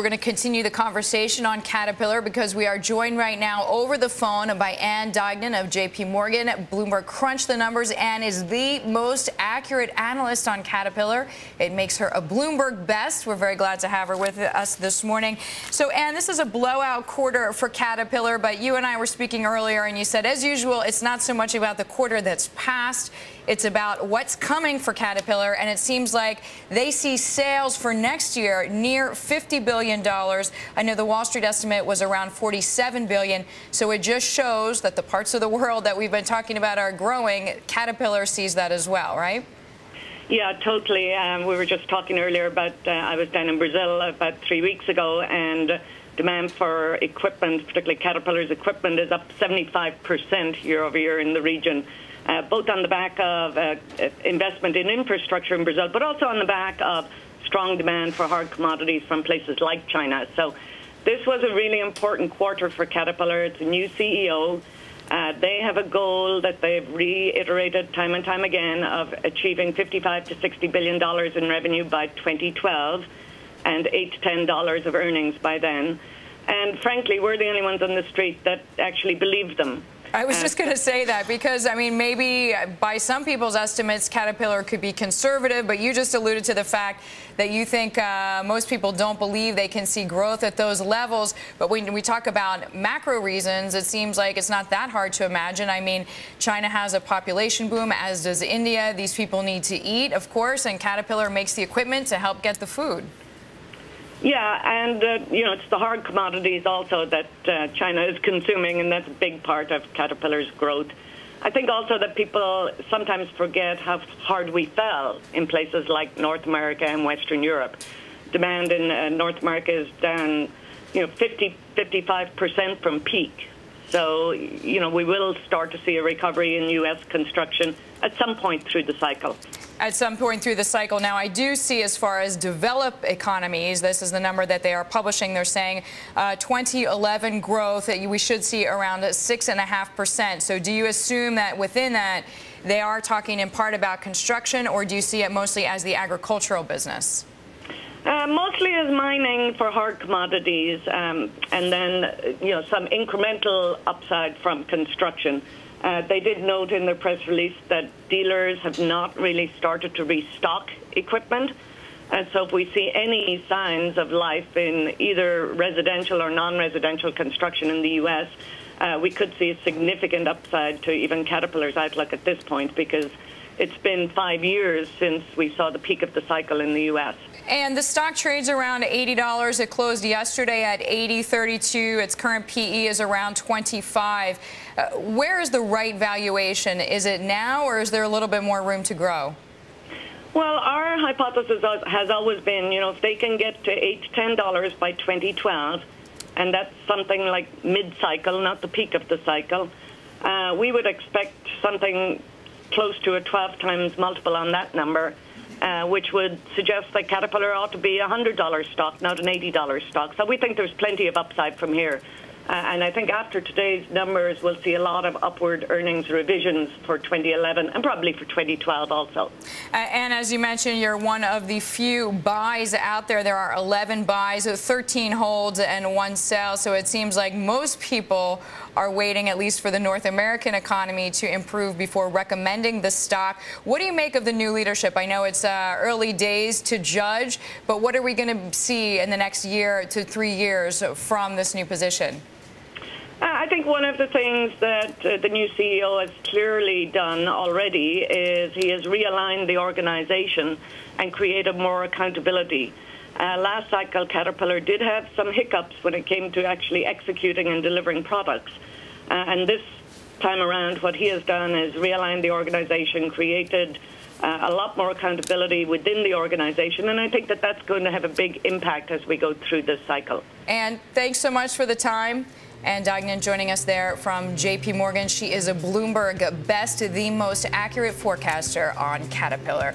We're going to continue the conversation on Caterpillar because we are joined right now over the phone by Ann Duignan of JP Morgan. Bloomberg crunched the numbers. Ann is the most accurate analyst on Caterpillar. It makes her a Bloomberg best. We're very glad to have her with us this morning. So, Ann, this is a blowout quarter for Caterpillar, but you and I were speaking earlier, and you said, as usual, it's not so much about the quarter that's passed. It's about what's coming for Caterpillar, and it seems like they see sales for next year near $50 billion. I know the Wall Street estimate was around 47 billion, so it just shows that the parts of the world that we've been talking about are growing. Caterpillar sees that as well, right? Yeah, totally. Um, we were just talking earlier about, uh, I was down in Brazil about three weeks ago, and demand for equipment, particularly Caterpillar's equipment, is up 75% year over year in the region uh, both on the back of uh, investment in infrastructure in Brazil, but also on the back of strong demand for hard commodities from places like China. So this was a really important quarter for Caterpillar. It's a new CEO. Uh, they have a goal that they've reiterated time and time again of achieving 55 to 60 billion dollars in revenue by 2012 and 8 to 10 dollars of earnings by then. And frankly, we're the only ones on the street that actually believe them. I was just going to say that because, I mean, maybe by some people's estimates, Caterpillar could be conservative, but you just alluded to the fact that you think uh, most people don't believe they can see growth at those levels. But when we talk about macro reasons, it seems like it's not that hard to imagine. I mean, China has a population boom, as does India. These people need to eat, of course, and Caterpillar makes the equipment to help get the food. Yeah, and uh, you know it's the hard commodities also that uh, China is consuming, and that's a big part of Caterpillar's growth. I think also that people sometimes forget how hard we fell in places like North America and Western Europe. Demand in uh, North America is down, you know, 50, 55 percent from peak. So, you know, we will start to see a recovery in U.S. construction at some point through the cycle at some point through the cycle. Now, I do see as far as developed economies, this is the number that they are publishing. They're saying uh, 2011 growth that we should see around 6.5%. So do you assume that within that, they are talking in part about construction, or do you see it mostly as the agricultural business? Uh, mostly as mining for hard commodities, um, and then you know some incremental upside from construction. Uh, they did note in their press release that dealers have not really started to restock equipment. And so if we see any signs of life in either residential or non-residential construction in the U.S., uh, we could see a significant upside to even Caterpillar's outlook at this point because it's been five years since we saw the peak of the cycle in the U.S. And the stock trades around $80. It closed yesterday at 80.32. Its current PE is around 25. Uh, where is the right valuation? Is it now, or is there a little bit more room to grow? Well, our hypothesis has always been, you know, if they can get to eight to ten dollars by 2012, and that's something like mid-cycle, not the peak of the cycle, uh, we would expect something close to a 12 times multiple on that number, uh, which would suggest that Caterpillar ought to be a $100 stock, not an $80 stock. So we think there's plenty of upside from here. Uh, and I think after today's numbers, we'll see a lot of upward earnings revisions for 2011 and probably for 2012 also. Uh, and as you mentioned, you're one of the few buys out there. There are 11 buys, 13 holds, and one sell. So it seems like most people are waiting, at least for the North American economy, to improve before recommending the stock. What do you make of the new leadership? I know it's uh, early days to judge, but what are we going to see in the next year to three years from this new position? I think one of the things that uh, the new CEO has clearly done already is he has realigned the organization and created more accountability. Uh, last cycle, Caterpillar did have some hiccups when it came to actually executing and delivering products. Uh, and this time around, what he has done is realigned the organization, created uh, a lot more accountability within the organization, and I think that that's going to have a big impact as we go through this cycle. And thanks so much for the time. Ann Duignan joining us there from JP Morgan. She is a Bloomberg best, the most accurate forecaster on Caterpillar.